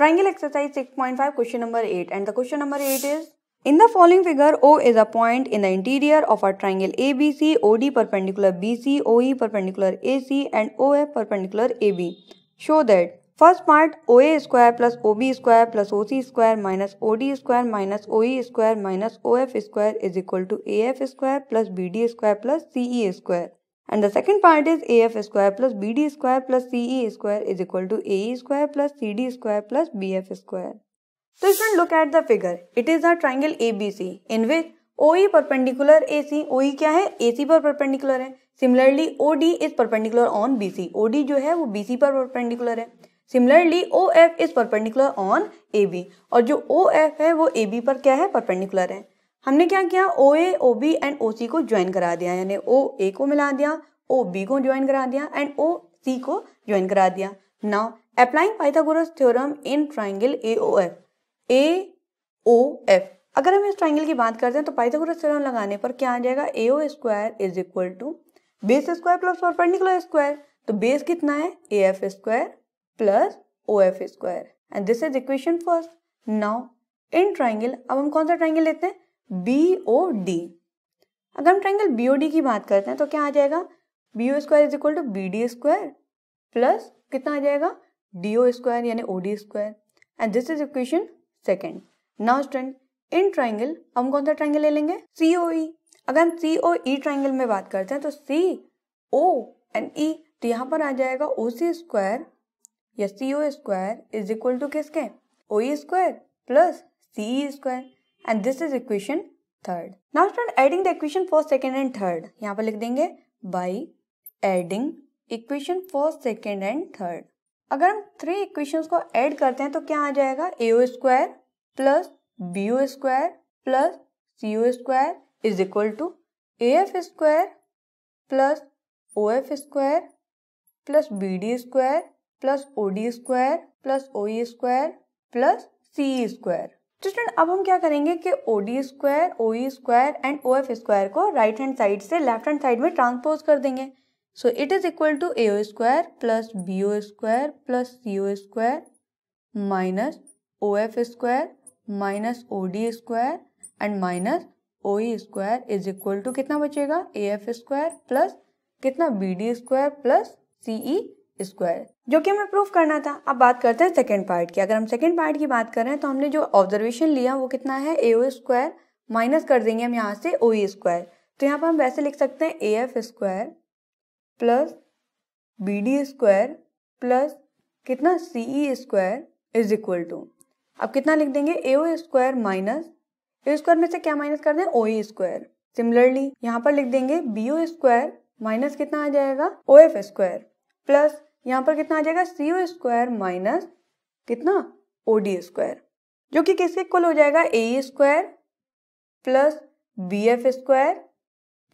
Triangle exercise 6.5 question number 8 and the question number 8 is In the following figure O is a point in the interior of a triangle ABC OD perpendicular BC OE perpendicular AC and OF perpendicular AB. Show that first part OA square plus OB square plus OC square minus OD square minus OE square minus OF square is equal to AF square plus BD square plus CE square. And the second part is AF square plus BD square plus CE square is equal to AE square plus CD square plus BF square. So student look at the figure. It is a triangle ABC in which OE perpendicular AC. OE क्या है AC पर perpendicular है Similarly OD is perpendicular on BC. OD जो है वो BC पर perpendicular है Similarly OF is perpendicular on AB और जो OF है वो AB पर क्या है perpendicular है हमने क्या किया? O A O B and O C को ज्वाइन करा दिया। यानी ओ ए को मिला दिया ओ बी को ज्वाइन करा दिया एंड ओ सी को ज्वाइन करा दिया। Now applying Pythagoras theorem in triangle A O F A O F अगर हम इस ट्राइंगल की बात करते हैं तो पाइथागोरस थ्योरम लगाने पर क्या आ जाएगा? A O square is equal to base square plus perpendicular square तो बेस कितना है? A F square plus O F square and this is equation first now in triangle अब हम कौन सा ट्राइंगल लेते हैं? B O D. अगर हम ट्राइंगल बी ओ डी की बात करते हैं तो क्या आ जाएगा? B O square is equal to B D square plus कितना आ जाएगा? डी ओ स्क्वायर यानी O D square and this is equation second now student in triangle हम कौन सा ट्राइंगल ले लेंगे? सी ओ ई अगर हम सी ओ ई ट्राइंगल में बात करते हैं तो सी ओ एंड ई तो यहाँ पर आ जाएगा ओ सी स्क्वायर या C O square is equal to किसके? O E square plus C E square and this is equation third now start adding the equation first second and third यहाँ पर लिख देंगे by adding equation first second and third अगर हम three equations को add करते हैं तो क्या आ जाएगा? A O square plus B O square plus C O square is equal to A F square plus O F square plus B D square plus O D square plus O E square plus C square तो student अब हम क्या करेंगे कि O D square O E square and O F square को right hand side से left hand side में transpose कर देंगे। So it is equal to A O square plus B O square plus C O square minus O F square minus O D square and minus O E square is equal to कितना बचेगा? A F square plus कितना B D square plus C E square जो कि हमें proof करना था। अब बात करते हैं सेकेंड पार्ट की। अगर हम सेकेंड पार्ट की बात करें तो हमने जो ऑब्जर्वेशन लिया, वो कितना है? ए ओ स्क्वायर माइनस कर देंगे हम यहाँ से ओ ई स्क्वायर तो यहाँ पर हम वैसे लिख सकते हैं A F square plus B D square plus कितना? C E square is equal to अब कितना लिख देंगे? A O square minus A square में से क्या माइनस कर दें? ओ ई स्क्वायर सिमिलरली यहाँ पर लिख देंगे बी ओ स्क्वायर माइनस कितना आ जाएगा? ओ एफ़ स्क्वायर प्लस यहाँ पर कितना आ जाएगा? सीओ स्क्वायर माइनस कितना? ओडी स्क्वायर जो कि किसके इक्वल हो जाएगा? A square plus B F square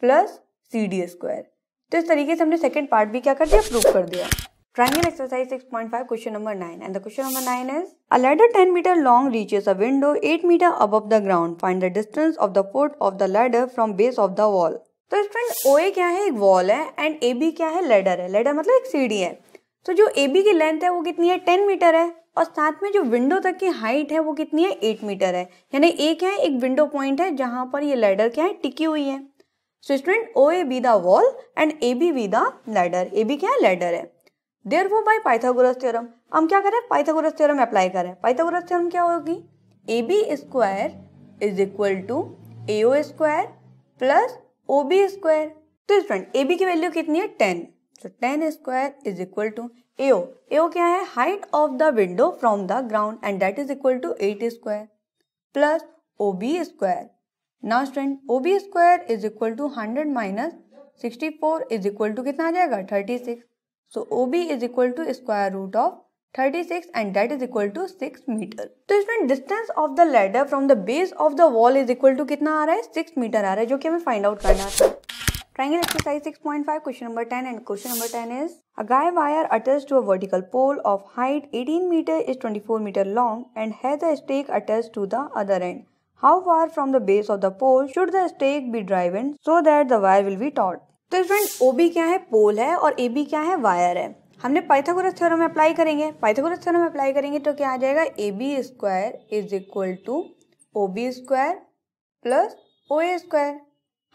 plus C D square तो इस तरीके से हमने सेकेंड पार्ट भी क्या कर दिया? प्रूव कर दिया। Triangle exercise 6.5 question number nine and the question number nine is a ladder 10 metre long reaches a window eight metre above the ground find the distance of the foot of the ladder from base of the wall तो student O A क्या है? एक wall है and A B क्या है? Ladder है। Ladder मतलब एक सीढ़ी है। तो जो ए बी की लेंथ है वो कितनी है? टेन मीटर है। और साथ में जो विंडो तक की हाइट है वो कितनी है? एट मीटर है। यानी ए क्या है, एक विंडो पॉइंट है, जहाँ पर ये लेडर क्या है? टिकी हुई है। So student O A B the wall and A B B the ladder A B क्या है? लेडर है। देर वो बाई पाइथागोरस थ्योरम हम क्या करें? पाइथागोरस थ्योरम अप्लाई करें। पाइथागोरस थ्योरम क्या होगी? A B square is equal to A O square plus O B square तो स्टूडेंट ए बी की वैल्यू कितनी है? Ten so ten square is equal to AO AO क्या है? Height of the window from the ground and that is equal to eight square plus O B square now student O B square is equal to hundred minus sixty four is equal to कितना आ जाएगा? Thirty six so O B is equal to square root of thirty six and that is equal to six metre तो student distance of the ladder from the base of the wall is equal to कितना आ रहा है? Six metre आ रहा है, जो कि हमें फाइंड आउट करना था। Triangle exercise 6.5 question number 10 and question number 10 is a guy wire attach to a vertical pole of height 18 metre is 24 metre long and has a stake attach to the other end how far from the base of the pole should the stake be driven so that the wire will be taut तो student ओ क्या है? पोल है और AB क्या है? Wire है. हमने Pythagoras theorem में अप्लाई करेंगे. पाइथागोरस थ्योरम में अप्लाई करेंगे तो क्या आ जाएगा? A B square is equal to O B square plus O A square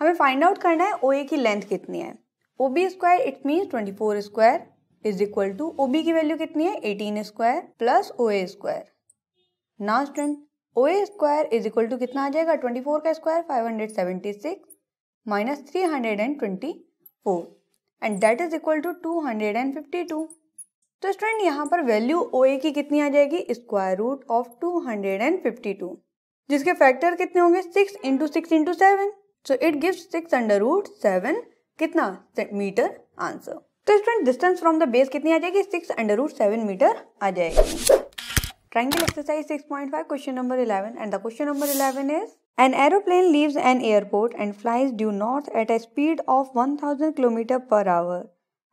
हमें फाइंड आउट करना है ओ ए की लेंथ कितनी है। O B square it means twenty four square is equal to O B की value कितनी है? Eighteen square plus O A square ना student O A square is equal to कितना आ जाएगा? ट्वेंटी फोर का square five hundred seventy six minus three hundred and twenty four and that is equal to two hundred and fifty two तो student यहाँ पर value O A की कितनी आ जाएगी? Square root of two hundred and fifty two जिसके factor कितने होंगे? Six into six into seven so it gives six under root seven कितना? मीटर आंसर तो student distance from the base कितनी आ जाएगी? Six under root seven metre आ जाएगी. Triangle exercise 6.5 question number 11 and the question number 11 is an aeroplane leave an airport and flies due north at a speed of 1000 kilometre per hour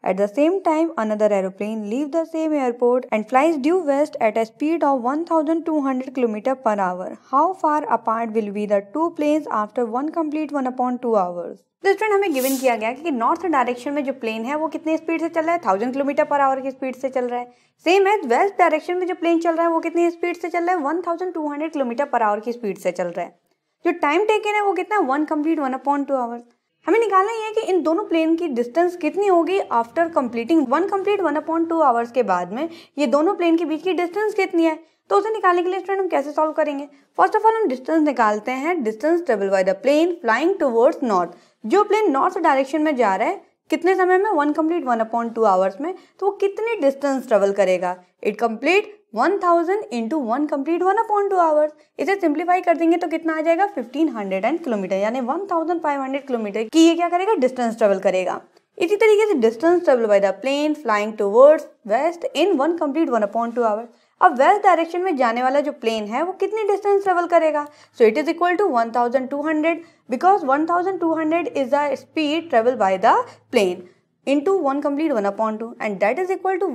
At the same time, another aeroplane leaves the same airport and flies due west at a speed of 1200 km per hour. How far apart will be the two planes after one complete 1 upon 2 hours? तो student हमें given किया गया कि north direction में जो plane है वो कितने स्पीड से चल रहा है? थाउज़ेंड किलोमीटर पर आवर की स्पीड से चल रहा है। सेम है वेस्ट डायरेक्शन में जो प्लेन चल रहा है वो कितनी स्पीड से चल रहा है? One thousand two hundred kilometre per hour की स्पीड से चल रहा है। जो टाइम टेकन है वो कितना? One complete one upon two hours हमें निकालना ये है कि इन दोनों प्लेन की डिस्टेंस कितनी होगी after completing one complete one upon two hours के बाद में, ये दोनों प्लेन के बीच की डिस्टेंस कितनी है? तो उसे निकालने के लिए स्टूडेंट हम कैसे सॉल्व करेंगे? फ़र्स्ट ऑफ़ ऑल हम डिस्टेंस निकालते हैं distance travel by the plane flying towards north जो प्लेन नॉर्थ डायरेक्शन में जा रहा है, कितने समय में? One complete one upon two hours में। तो वो कितनी डिस्टेंस ट्रेवल करेगा? It complete one thousand into one complete one upon two hours इसे सिंप्लीफाई कर देंगे तो कितना आ जाएगा? फिफ्टीन हंड्रेड एंड किलोमीटर यानी one thousand five hundred kilometre की ये क्या करेगा? डिस्टेंस ट्रेवल करेगा। इसी तरीके से distance travel by the plane flying towards west in one complete one upon two hours अब वेस्ट डायरेक्शन में जाने वाला जो प्लेन है, वो कितनी डिस्टेंस ट्रेवल करेगा? So it is equal to one thousand two hundred because one thousand two hundred is the speed travel by the plane into 1 complete 1 upon 2 and that is equal to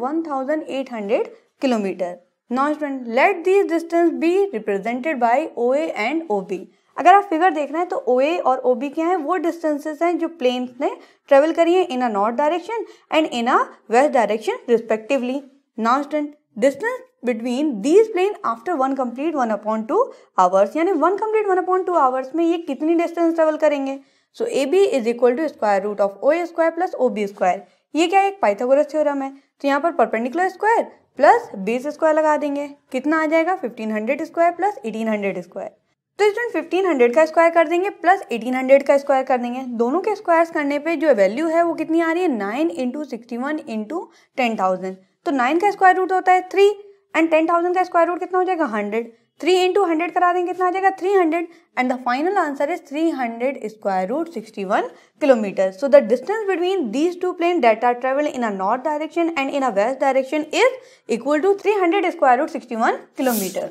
1800 kilometer. Now student let these distance be represented by OA and OB. अगर आप figure देख रहे हैं तो O A और O B क्या है? वो डिस्टेंसेस हैं जो प्लेन्स ने ट्रेवल करी है in a north direction and in a west direction respectively now student distance between these plane after one complete one upon two hours यानी one complete one upon two hours में ये कितनी distance travel करेंगे? So A B is equal to square root of O A square plus O B square ये क्या है? एक Pythagoras theorem है। तो यहाँ पर perpendicular square plus base square लगा देंगे। कितना आ जाएगा? Fifteen hundred square plus eighteen hundred square तो स्टूडेंट फिफ्टीन हंड्रेड का स्क्वायर कर देंगे प्लस एटीन हंड्रेड का स्क्वायर कर देंगे। दोनों के स्क्वायर्स करने पे जो वैल्यू है वो कितनी आ रही है? Nine into sixty one into ten thousand तो नाइन का स्क्वायर रूट होता है थ्री एंड टेन थाउज़ेंड का स्क्वायर रूट कितना हो जाएगा? हंड्रेड थ्री इंटू हंड्रेड करा देंगे कितना आ जाएगा three hundred and the final answer is three hundred square root sixty one kilometre so the distance between these two plane that are travel in a north direction and in a west direction is equal to three hundred square root sixty one kilometre